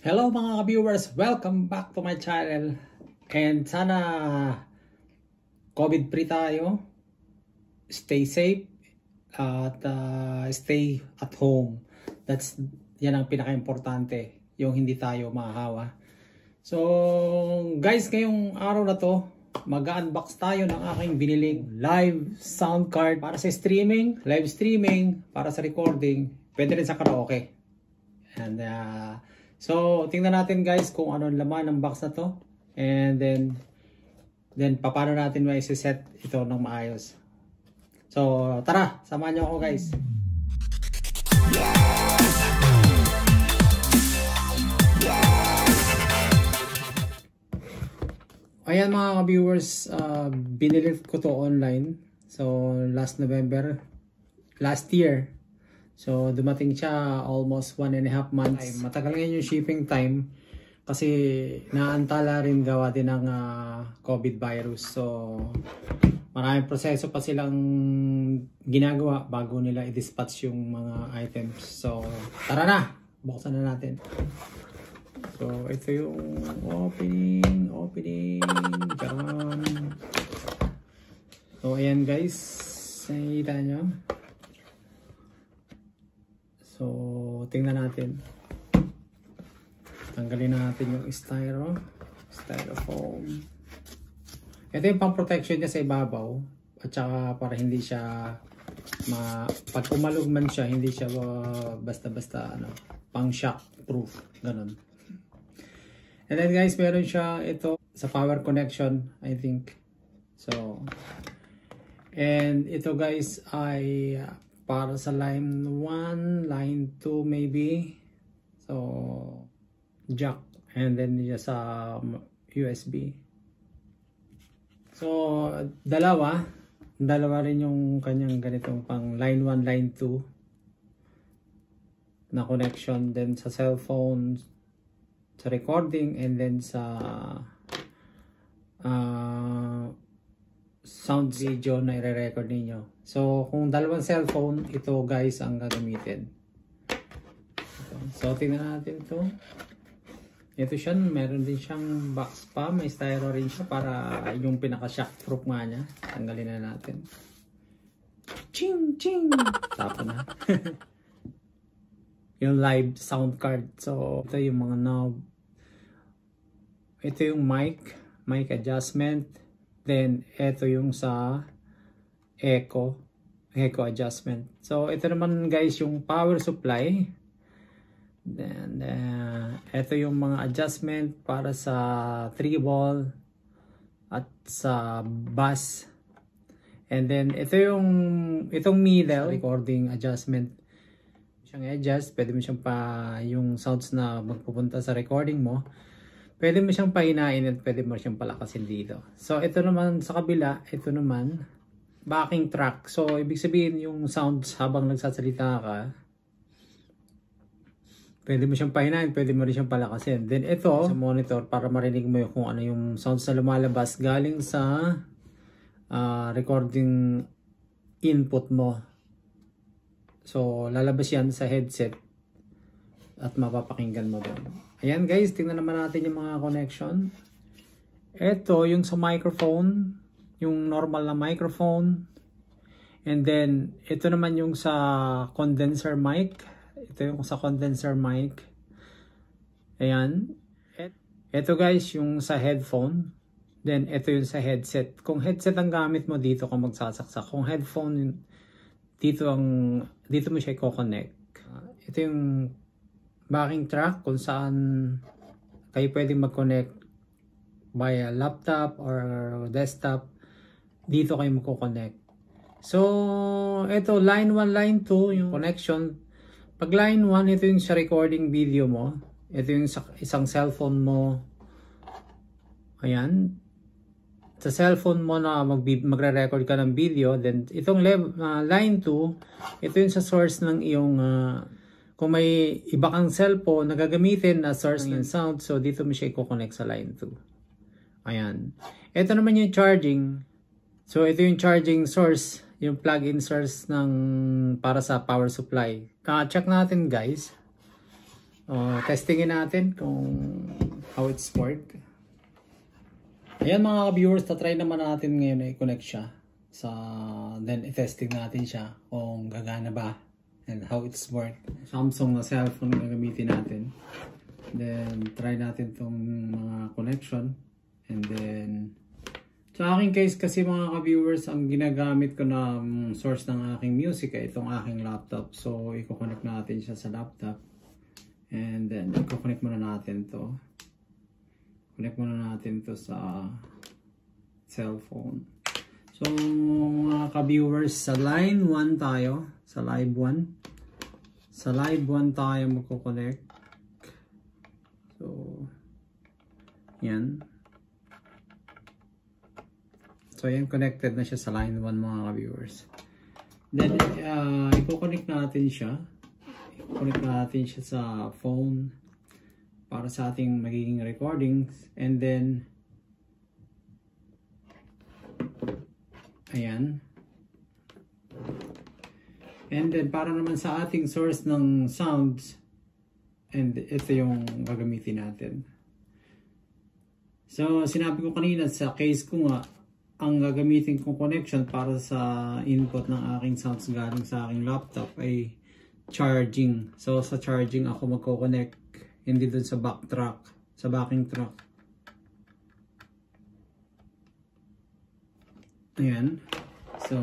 Hello mga viewers, welcome back to my channel. And sana COVID free tayo. Stay safe at uh, stay at home. That's yan ang pinaka-importante, yung hindi tayo mahahawa. So, guys, ngayong araw na to, mag-unbox tayo ng aking biniling live sound card para sa streaming, live streaming, para sa recording, pwede rin sa karaoke. And uh, so, tingnan natin guys kung ano laman ng box na to. And then, then paano natin may set ito ng maayos. So, tara, samahan niyo ako guys. Ayan mga viewers, uh, binili ko to online. So, last November, last year. So, dumating siya almost one and a half months. Ay, matagal ngayon yung shipping time kasi naantala rin gawa din ng uh, COVID virus. So, maraming proseso pa silang ginagawa bago nila i-dispatch yung mga items. So, tara na! Buksan na natin. So, ito yung opening, opening, dyan. So, ayan guys. Nakikita nyo. So, tingnan natin. Tanggalin natin yung styro. Styrofoam. Ito yung pang protection niya sa ibabaw. At saka para hindi siya ma pag umalog man siya, hindi siya basta-basta ano, pang shock proof. Ganun. And then guys, meron siya ito sa power connection, I think. So, and ito guys ay uh, para sa line 1, line 2 maybe. So, jack. And then sa USB. So, dalawa. Dalawa rin yung kanyang ganitong pang line 1, line 2 na connection. Then sa cellphone, sa recording, and then sa uh, sound video na i-record ninyo. So, kung dalawang cellphone, ito guys ang gagamitin. So, tingnan natin ito. Ito siya, meron din siyang box pa. May styro rin siya para yung pinaka-shock proof nga niya. Tanggalin na natin. Ching! Ching! Tapo na. yung live sound card. So, ito yung mga knob. Ito yung mic. Mic adjustment. Then, ito yung sa echo. Echo adjustment. So, ito naman guys yung power supply. Then, uh, ito yung mga adjustment para sa 3 ball at sa bass. And then, ito yung, itong middle, recording adjustment. Siyang adjust, pwede mo siyang pa, yung sounds na magpupunta sa recording mo, pwede mo siyang pahinain at pwede mo siyang palakasin dito. So, ito naman sa kabila, ito naman, backing track. So, ibig sabihin yung sounds habang nagsasalita ka, Pwede mo siyang pahinahin, pwede mo rin siyang palakasin. Then ito, sa monitor para marinig mo yung kung ano yung sounds na lumalabas galing sa uh, recording input mo. So, lalabas yan sa headset at mapapakinggan mo doon. Ayan guys, tingnan naman natin yung mga connection. Ito, yung sa microphone, yung normal na microphone. And then, ito naman yung sa condenser mic ito yung sa condenser mic. Ayan. Ito guys, yung sa headphone. Then, ito yung sa headset. Kung headset ang gamit mo, dito ka magsasaksak. Kung headphone, dito ang dito mo siya i-connect. Ito yung backing track kung saan kayo pwedeng mag-connect via laptop or desktop. Dito kayo magko-connect. So, ito line 1, line 2, yung connection pag line 1, ito yung sa recording video mo. Ito yung sa isang cellphone mo. Ayan. Sa cellphone mo na mag magre-record ka ng video. Then, itong uh, line 2, ito yung sa source ng iyong... Uh, kung may iba kang cellphone na gagamitin na source ng sound, so dito mo siya i-connect sa line 2. Ayan. Ito naman yung charging. So, ito yung charging source yung plug-in source ng para sa power supply. Uh, check natin guys. Uh, testingin natin kung how it's work. Ayan mga viewers, na-try naman natin ngayon na i-connect siya. Sa, then i-testing natin siya kung gagana ba and how it's work. Samsung na cellphone na gamitin natin. Then try natin tong mga connection. And then sa aking case kasi mga ka-viewers, ang ginagamit ko na um, source ng aking music ay itong aking laptop. So, i-connect natin siya sa laptop. And then, i-connect muna natin to. Connect muna natin to sa cellphone. So, mga ka-viewers, sa line 1 tayo. Sa live 1. Sa live 1 tayo magko-connect. So, yan. So, yan, connected na siya sa line 1 mga ka-viewers. Then, uh, i-connect natin siya connect natin siya sa phone para sa ating magiging recordings and then ayan and then para naman sa ating source ng sounds and ito yung gagamitin natin so sinabi ko kanina sa case ko nga ang gagamitin kong connection para sa input ng aking sounds galing sa aking laptop ay charging. So sa charging ako magko-connect hindi dun sa back track, sa backing track. Ayan. So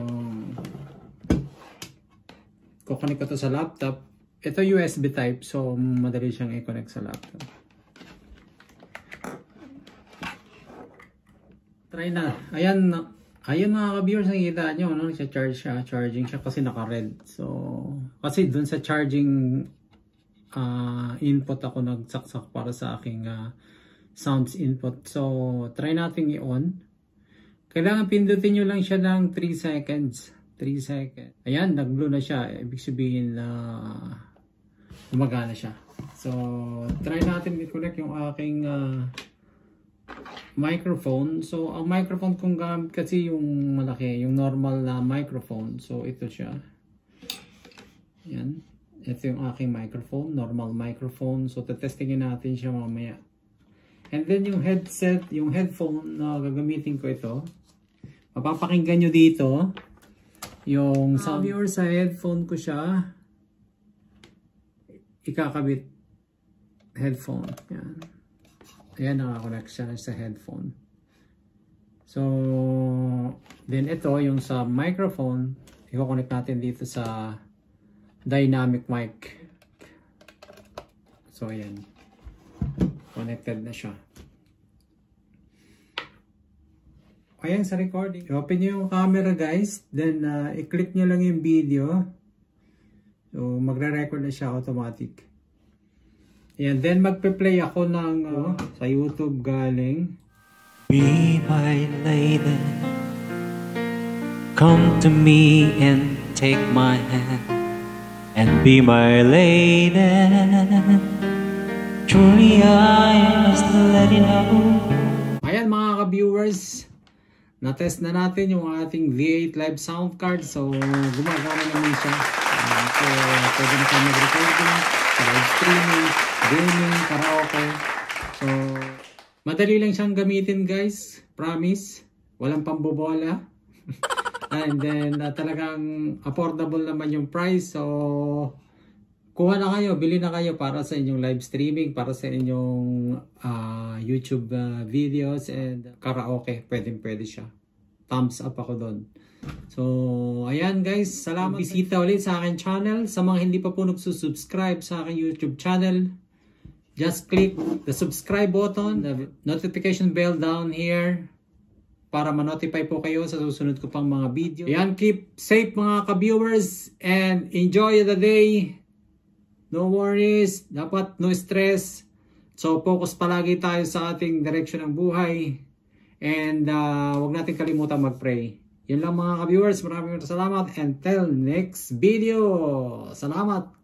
ko-connect ko to sa laptop. Ito USB type so madali siyang i-connect sa laptop. Try na. Ayan, Ayun mga ka-viewers, nakikita nyo, no? Siya-charge siya, charging siya kasi naka-red. So, kasi dun sa charging uh, input ako nagsaksak para sa aking uh, sounds input. So, try natin i-on. Kailangan pindutin nyo lang siya ng 3 seconds. 3 seconds. Ayan, nag-blue na siya. Ibig sabihin na uh, gumagana siya. So, try natin i-connect yung aking uh, microphone. So, ang microphone kong gamit kasi yung malaki, yung normal na microphone. So, ito siya. Yan. Ito yung aking microphone, normal microphone. So, tetestingin natin siya mamaya. And then, yung headset, yung headphone na gagamitin ko ito. Mapapakinggan nyo dito. Yung sound viewer sa headphone ko siya. Ikakabit headphone. Yan. Ayan, nakakonect siya sa headphone. So, then ito, yung sa microphone, i-connect natin dito sa dynamic mic. So, ayan. Connected na siya. Ayan sa recording. I-open nyo yung camera guys. Then, uh, i-click nyo lang yung video. So, magre-record na siya automatic. Ayan, then magpe-play ako ng uh, sa YouTube galing. Be my lady, come to me and take my hand and be my lady. Truly I must let you know. Ayan mga ka-viewers, na-test na natin yung ating V8 Live sound card. So, gumagana naman siya. Uh, so, pwede na kayo mag-recording live streaming, gaming, karaoke. So, madali lang siyang gamitin guys. Promise. Walang pambobola. And then, uh, talagang affordable naman yung price. So, kuha na kayo, bili na kayo para sa inyong live streaming, para sa inyong uh, YouTube uh, videos and karaoke. Pwede pwede siya. Thumbs up ako doon. So, ayan guys, salamat. Bisita ulit sa akin channel. Sa mga hindi pa po nagsusubscribe sa akin YouTube channel, just click the subscribe button, the notification bell down here para ma-notify po kayo sa susunod ko pang mga video. Ayan, keep safe mga ka-viewers and enjoy the day. No worries, dapat no stress. So, focus palagi tayo sa ating direction ng buhay. And uh, wag natin kalimutan mag-pray. Yun lang mga ka-viewers. Maraming salamat. Until next video. Salamat.